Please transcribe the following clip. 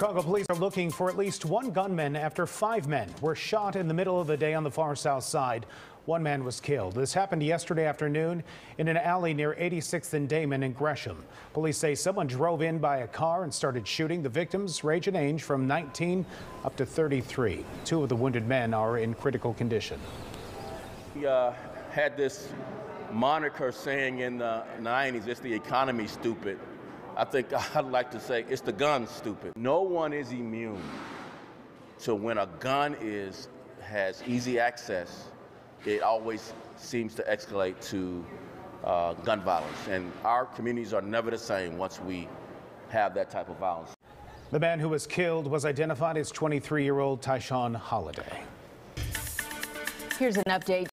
Chicago police are looking for at least one gunman after five men were shot in the middle of the day on the far south side. One man was killed. This happened yesterday afternoon in an alley near 86th and Damen in Gresham. Police say someone drove in by a car and started shooting. The victims range in age from 19 up to 33. Two of the wounded men are in critical condition. He uh, had this moniker saying in the 90s, it's the economy, stupid. I think I'd like to say it's the gun, stupid. No one is immune to when a gun is has easy access. It always seems to escalate to uh, gun violence, and our communities are never the same once we have that type of violence. The man who was killed was identified as 23 year old Tyshawn Holiday. Here's an update.